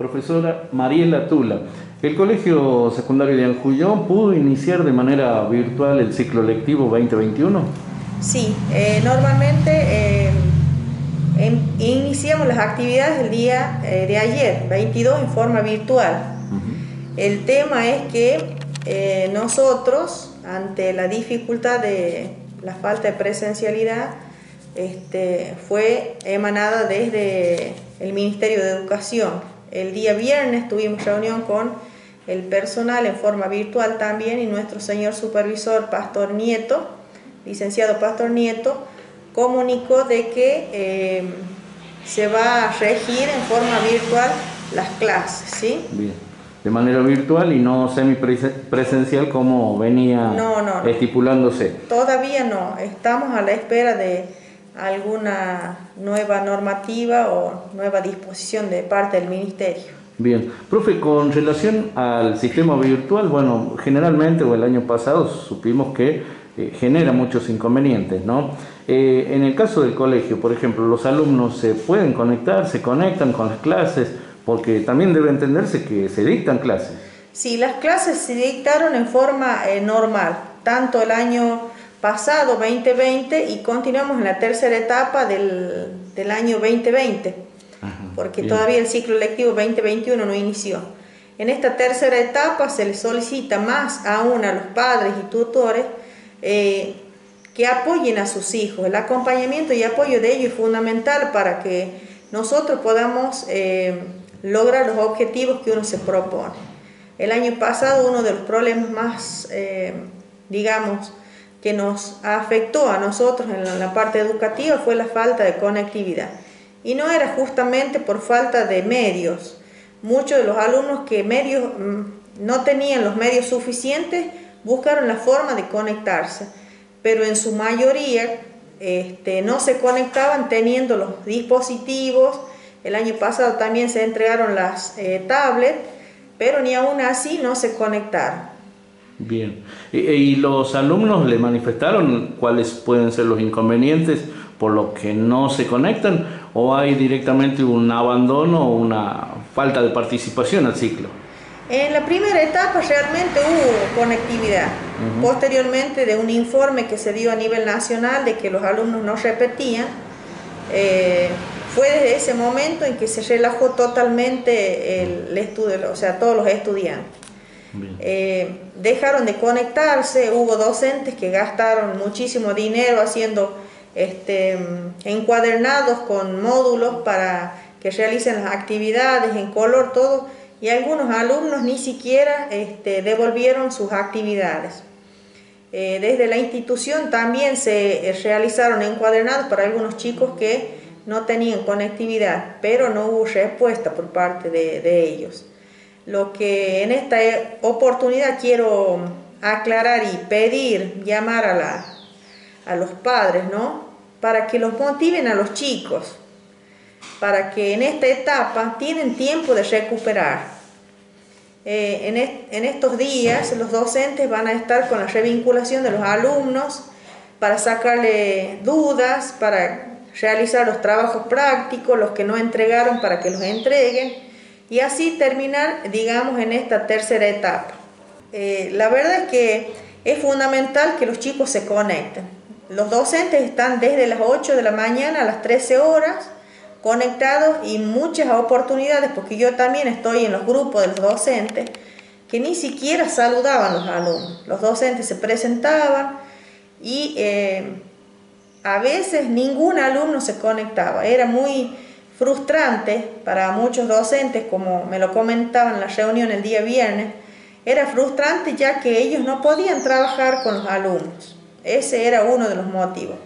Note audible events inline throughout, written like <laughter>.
Profesora Mariela Tula, el Colegio Secundario de Anjuyón pudo iniciar de manera virtual el ciclo lectivo 2021? Sí, eh, normalmente eh, em, iniciamos las actividades el día eh, de ayer, 22, en forma virtual. El tema es que nosotros, ante la dificultad de la falta de presencialidad, este, fue emanada desde el Ministerio de Educación. El día viernes tuvimos reunión con el personal en forma virtual también y nuestro señor supervisor Pastor Nieto, licenciado Pastor Nieto, comunicó de que eh, se va a regir en forma virtual las clases, ¿sí? Bien. De manera virtual y no semipresencial como venía estipulándose. Todavía no, estamos a la espera de alguna nueva normativa o nueva disposición de parte del Ministerio. Bien, profe, con relación al sistema virtual, bueno, generalmente o el año pasado supimos que eh, genera muchos inconvenientes, ¿no? Eh, en el caso del colegio, por ejemplo, los alumnos se pueden conectar, se conectan con las clases, porque también debe entenderse que se dictan clases. Sí, las clases se dictaron en forma eh, normal, tanto el año pasado 2020 y continuamos en la tercera etapa del, año 2020, porque todavía el ciclo lectivo 2021 no inició. En esta tercera etapa se le solicita más aún a los padres y tutores eh, que apoyen a sus hijos. El acompañamiento y apoyo de ellos es fundamental para que nosotros podamos eh, lograr los objetivos que uno se propone. El año pasado uno de los problemas más, eh, digamos, que nos afectó a nosotros en la parte educativa fue la falta de conectividad. Y no era justamente por falta de medios. Muchos de los alumnos que medios, mm, no tenían los medios suficientes buscaron la forma de conectarse, pero en su mayoría este, no se conectaban teniendo los dispositivos. El año pasado también se entregaron las eh, tablets, pero ni aún así no se conectaron. Bien. ¿Y, los alumnos le manifestaron cuáles pueden ser los inconvenientes por lo que no se conectan o hay directamente un abandono o una falta de participación al ciclo? En la primera etapa realmente hubo conectividad. Posteriormente de un informe que se dio a nivel nacional de que los alumnos no repetían, eh, fue desde ese momento en que se relajó totalmente el estudio, o sea, todos los estudiantes. Eh, dejaron de conectarse, hubo docentes que gastaron muchísimo dinero haciendo este, encuadernados con módulos para que realicen las actividades en color, todo, y algunos alumnos ni siquiera este, devolvieron sus actividades. Eh, desde la institución también se realizaron encuadernados para algunos chicos que no tenían conectividad, pero no hubo respuesta por parte de ellos. Lo que en esta oportunidad quiero aclarar y pedir, llamar a, la, a los padres, ¿no? Para que los motiven a los chicos, para que en esta etapa tienen tiempo de recuperar. Eh, en, en estos días los docentes van a estar con la revinculación de los alumnos para sacarle dudas, para realizar los trabajos prácticos, los que no entregaron para que los entreguen y así terminar, digamos, en esta tercera etapa. Eh, la verdad es que es fundamental que los chicos se conecten. Los docentes están desde las 8 de la mañana a las 13 horas conectados y muchas oportunidades, porque yo también estoy en los grupos de los docentes, que ni siquiera saludaban los alumnos. Los docentes se presentaban y eh, a veces ningún alumno se conectaba. Era muy frustrante para muchos docentes, como me lo comentaban en la reunión el día viernes, era frustrante ya que ellos no podían trabajar con los alumnos. Ese era uno de los motivos.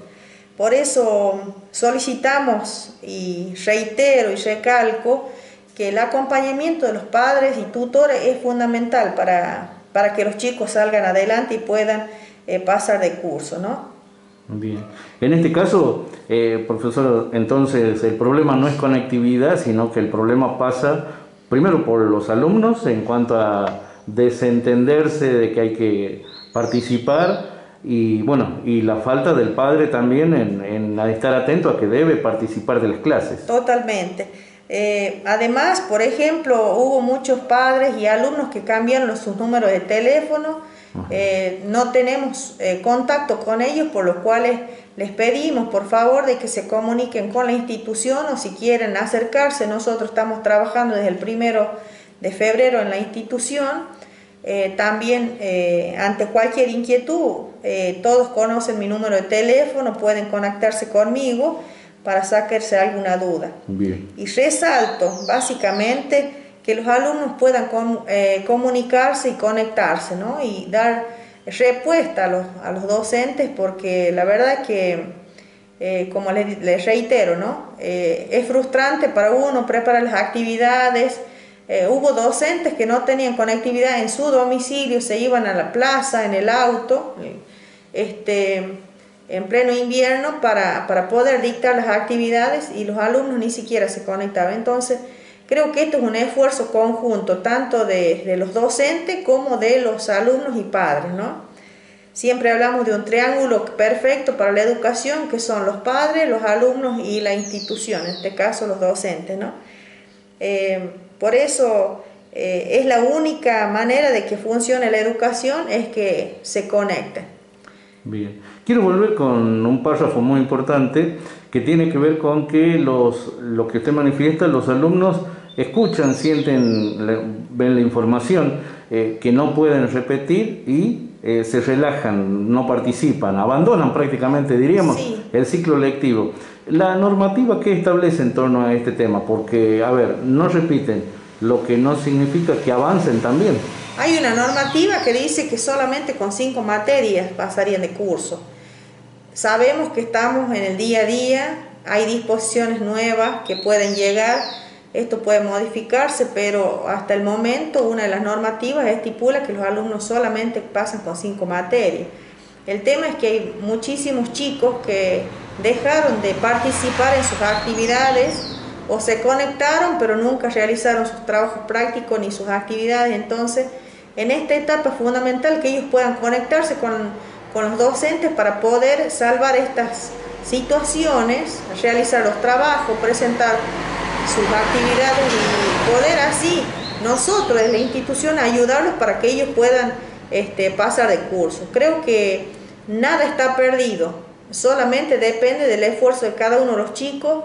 Por eso solicitamos y reitero y recalco que el acompañamiento de los padres y tutores es fundamental para, para que los chicos salgan adelante y puedan eh, pasar de curso, ¿no? Bien. En este caso, eh, profesor, entonces el problema no es conectividad, sino que el problema pasa primero por los alumnos en cuanto a desentenderse de que hay que participar y bueno, y la falta del padre también en, en estar atento a que debe participar de las clases. Totalmente. Eh, además, por ejemplo, hubo muchos padres y alumnos que cambiaron sus números de teléfono. Eh, no tenemos eh, contacto con ellos, por lo cuales les pedimos por favor de que se comuniquen con la institución o si quieren acercarse. Nosotros estamos trabajando desde el primero de febrero en la institución. también ante cualquier inquietud, todos conocen mi número de teléfono, pueden conectarse conmigo para sacarse alguna duda. Y resalto básicamente que los alumnos puedan eh, comunicarse y conectarse ¿no? y dar respuesta a los, a los, docentes porque la verdad que, eh, como les, reitero, ¿no? Eh, es frustrante para uno preparar las actividades. hubo docentes que no tenían conectividad en su domicilio, se iban a la plaza en el auto. Este, en pleno invierno para, poder dictar las actividades y los alumnos ni siquiera se conectaban. Entonces, creo que esto es un esfuerzo conjunto, tanto de, los docentes como de los alumnos y padres, ¿no? Siempre hablamos de un triángulo perfecto para la educación, que son los padres, los alumnos y la institución, en este caso los docentes, ¿no? Eh, por eso eh, es la única manera de que funcione la educación, es que se conecten. Bien. Quiero volver con un párrafo muy importante que tiene que ver con que los, lo que usted manifiesta, los alumnos escuchan, sienten, ven la información eh, que no pueden repetir y eh, se relajan, no participan, abandonan prácticamente, diríamos, el ciclo lectivo. La normativa que establece en torno a este tema, porque, a ver, no repiten, lo que no significa que avancen también. Hay una normativa que dice que solamente con cinco materias pasarían de curso. Sabemos que estamos en el día a día, hay disposiciones nuevas que pueden llegar, esto puede modificarse, pero hasta el momento una de las normativas estipula que los alumnos solamente pasan con cinco materias. El tema es que hay muchísimos chicos que dejaron de participar en sus actividades o se conectaron pero nunca realizaron sus trabajos prácticos ni sus actividades, entonces en esta etapa es fundamental que ellos puedan conectarse con, los docentes para poder salvar estas situaciones, realizar los trabajos, presentar sus actividades y poder así nosotros desde la institución ayudarlos para que ellos puedan este, pasar de curso. Creo que nada está perdido, solamente depende del esfuerzo de cada uno de los chicos,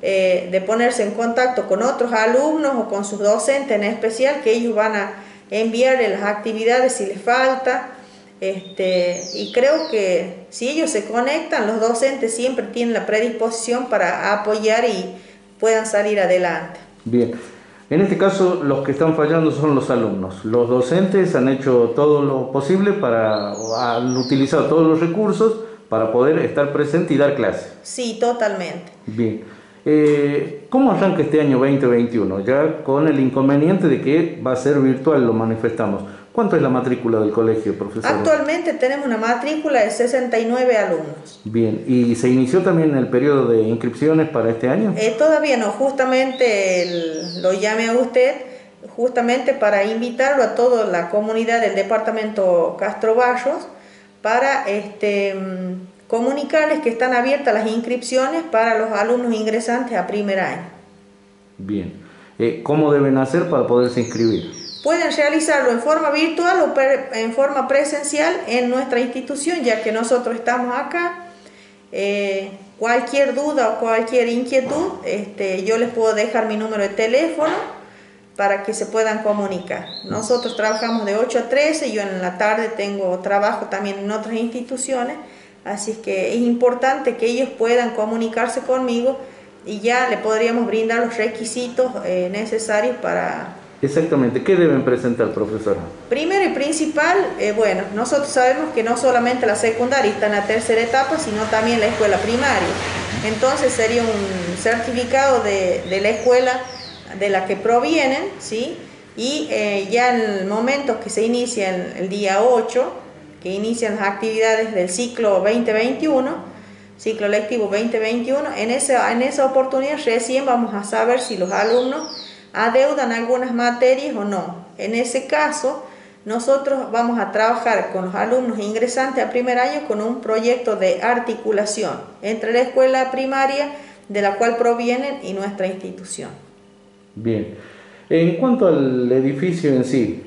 eh, de ponerse en contacto con otros alumnos o con sus docentes en especial, que ellos van a enviarle las actividades si les falta. Este, y creo que si ellos se conectan, los docentes siempre tienen la predisposición para apoyar y puedan salir adelante. Bien, en este caso los que están fallando son los alumnos. Los docentes han hecho todo lo posible para, han utilizado todos los recursos para poder estar presente y dar clases. Sí, totalmente. Bien. Eh, ¿Cómo arranca este año 2021? Ya con el inconveniente de que va a ser virtual, lo manifestamos. ¿Cuánto es la matrícula del colegio, profesor? Actualmente tenemos una matrícula de 69 alumnos. Bien, ¿y se inició también el periodo de inscripciones para este año? Eh, todavía no, justamente lo llame a usted, justamente para invitarlo a toda la comunidad del departamento Castro Vallos para este comunicarles que están abiertas las inscripciones para los alumnos ingresantes a primer año. Bien. Eh, ¿Cómo deben hacer para poderse inscribir? Pueden realizarlo en forma virtual o en forma presencial en nuestra institución, ya que nosotros estamos acá. Eh, cualquier duda o cualquier inquietud, este, yo les puedo dejar mi número de teléfono para que se puedan comunicar. Nosotros trabajamos de 8 a 13, yo en la tarde tengo trabajo también en otras instituciones Así que es importante que ellos puedan comunicarse conmigo y ya le podríamos brindar los requisitos eh, necesarios para... Exactamente, ¿qué deben presentar, profesora? Primero y principal, eh, bueno, nosotros sabemos que no solamente la secundaria está en la tercera etapa, sino también la escuela primaria. Entonces sería un certificado de, la escuela de la que provienen, ¿sí? Y eh, ya en el momento que se inicia el, el día 8, que inician las actividades del ciclo 2021, ciclo lectivo 2021, en esa, en esa oportunidad recién vamos a saber si los alumnos adeudan algunas materias o no. En ese caso, nosotros vamos a trabajar con los alumnos ingresantes a primer año con un proyecto de articulación entre la escuela primaria de la cual provienen y nuestra institución. Bien. En cuanto al edificio en sí,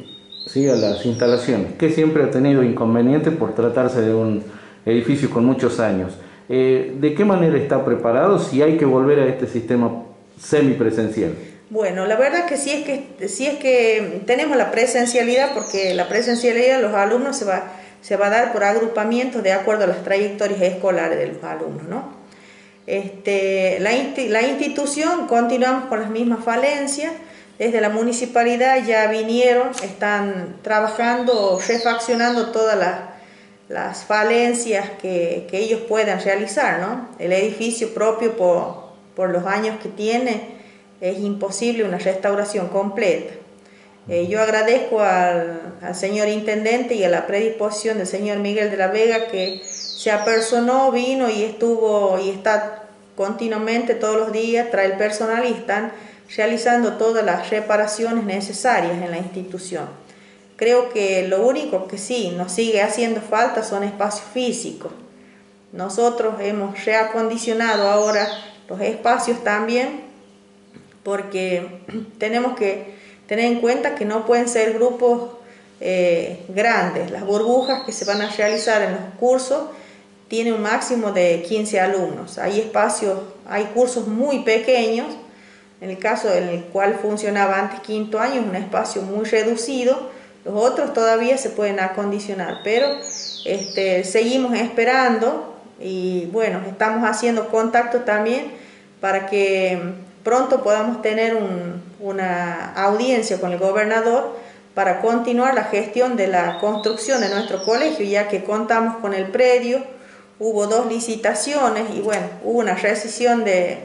¿sí? a las instalaciones, que siempre ha tenido inconvenientes por tratarse de un edificio con muchos años. Eh, ¿De qué manera está preparado si hay que volver a este sistema semipresencial? Bueno, la verdad que sí es que, sí es que tenemos la presencialidad, porque la presencialidad de los alumnos se va, se va a dar por agrupamientos de acuerdo a las trayectorias escolares de los alumnos, ¿no? Este, la, la institución continuamos con las mismas falencias, desde la municipalidad ya vinieron, están trabajando, refaccionando todas las, falencias que, ellos puedan realizar. ¿no? El edificio propio, por, los años que tiene, es imposible una restauración completa. Eh, yo agradezco al, señor intendente y a la predisposición del señor Miguel de la Vega que se apersonó, vino y estuvo y está continuamente todos los días, trae el personal y están realizando todas las reparaciones necesarias en la institución. Creo que lo único que sí nos sigue haciendo falta son espacios físicos. Nosotros hemos reacondicionado ahora los espacios también porque <clears throat> tenemos que tener en cuenta que no pueden ser grupos eh, grandes. Las burbujas que se van a realizar en los cursos tienen un máximo de 15 alumnos. Hay espacios, hay cursos muy pequeños en el caso en el cual funcionaba antes quinto año, es un espacio muy reducido, los otros todavía se pueden acondicionar, pero este, seguimos esperando y bueno, estamos haciendo contacto también para que pronto podamos tener una audiencia con el gobernador para continuar la gestión de la construcción de nuestro colegio, ya que contamos con el predio, hubo dos licitaciones y bueno, hubo una rescisión de,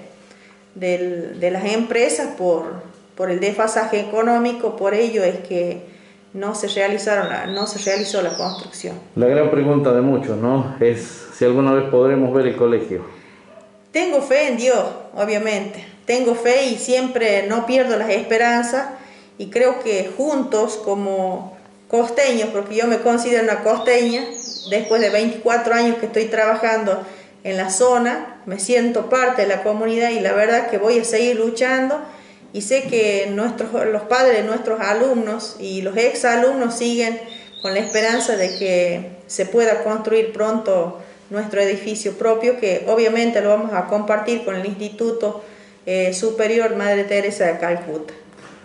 de las empresas por, por el desfasaje económico, por ello es que no se, realizaron no se realizó la construcción. La gran pregunta de muchos, ¿no? Es si alguna vez podremos ver el colegio. Tengo fe en Dios, obviamente. Tengo fe y siempre no pierdo las esperanzas. Y creo que juntos como costeños, porque yo me considero una costeña, después de 24 años que estoy trabajando en la zona, me siento parte de la comunidad y la verdad que voy a seguir luchando. Y sé que nuestros, los padres de nuestros alumnos y los ex alumnos siguen con la esperanza de que se pueda construir pronto nuestro edificio propio, que obviamente lo vamos a compartir con el Instituto eh, Superior Madre Teresa de Calcuta.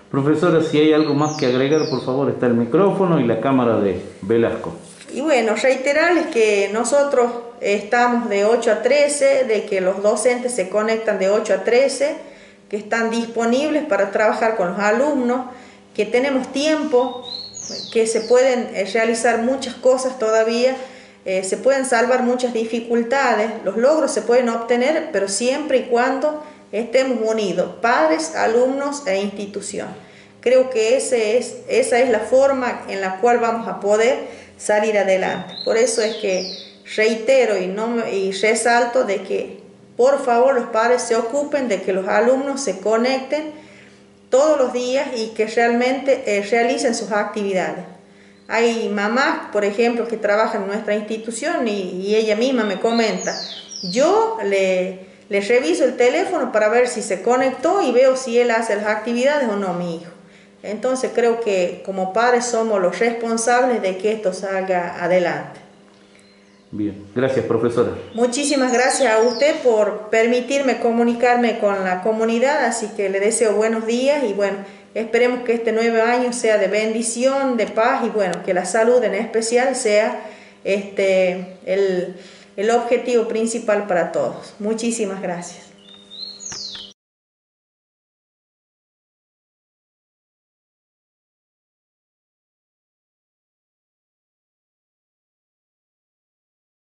Profesora, si hay algo más que agregar, por favor, está el micrófono y la cámara de Velasco. Y bueno, reiterarles que nosotros estamos de 8 a 13, de que los docentes se conectan de 8 a 13, que están disponibles para trabajar con los alumnos, que tenemos tiempo, que se pueden eh, realizar muchas cosas todavía, eh, se pueden salvar muchas dificultades, los logros se pueden obtener, pero siempre y cuando estemos unidos, padres, alumnos e institución. Creo que ese es, esa es la forma en la cual vamos a poder salir adelante. Por eso es que reitero y, no, y resalto de que por favor los padres se ocupen de que los alumnos se conecten todos los días y que realmente eh, realicen sus actividades. Hay mamás, por ejemplo, que trabajan en nuestra institución y, ella misma me comenta, yo le, le reviso el teléfono para ver si se conectó y veo si él hace las actividades o no, mi hijo. Entonces creo que como padres somos los responsables de que esto salga adelante. Bien, gracias profesora. Muchísimas gracias a usted por permitirme comunicarme con la comunidad, así que le deseo buenos días y bueno, esperemos que este nuevo año sea de bendición, de paz y bueno, que la salud en especial sea este, el, el objetivo principal para todos. Muchísimas gracias.